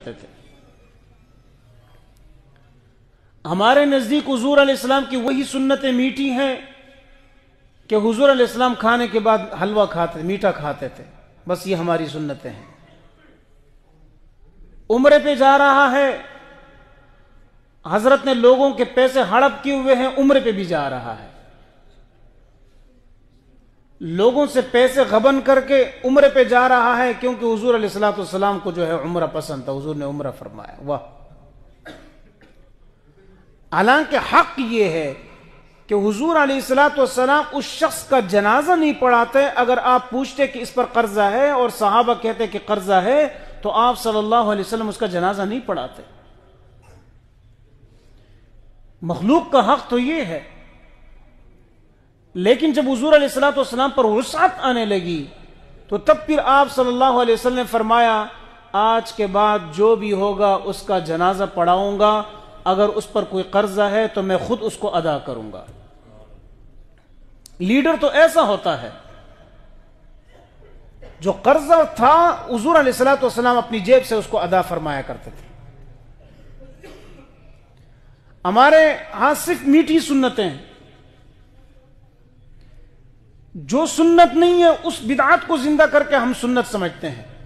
थे। हमारे नज़दीक हजूर इस्लाम की वही सुन्नतें मीठी हैं कि हुजूर इस्लाम खाने के बाद हलवा खाते मीठा खाते थे। बस ये हमारी सुन्नतें हैं। उम्र पे जा रहा है, हज़रत ने लोगों के पैसे हड़प किए हुए हैं, उम्र पे भी जा रहा है। लोगों से पैसे गबन करके उम्र पे जा रहा है क्योंकि हजूर सलाम को जो है उम्र पसंद था। हजूर ने उम्र फरमाया, वाह। हालाँकि हक ये है कि हुजूर सलाम उस शख्स का जनाजा नहीं पढ़ाते। अगर आप पूछते कि इस पर कर्जा है और साहबा कहते कि कर्जा है तो आप सल्लल्लाहु अलैहि वसल्लम उसका जनाजा नहीं पढ़ाते। मखलूक का हक तो ये है लेकिन जब हजूर सलाम पर वसात आने लगी तो तब फिर आप सल्लल्लाहु अलैहि वसल्लम ने फरमाया, आज के बाद जो भी होगा उसका जनाजा पढ़ाऊँगा, अगर उस पर कोई कर्जा है तो मैं खुद उसको अदा करूँगा। लीडर तो ऐसा होता है, जो कर्जा था, हजूर सलाम अपनी जेब से उसको अदा फरमाया करते थे। हमारे यहाँ सिर्फ़ मीठी सुन्नतें हैं। जो सुन्नत नहीं है उस बिदात को ज़िंदा करके हम सुन्नत समझते हैं।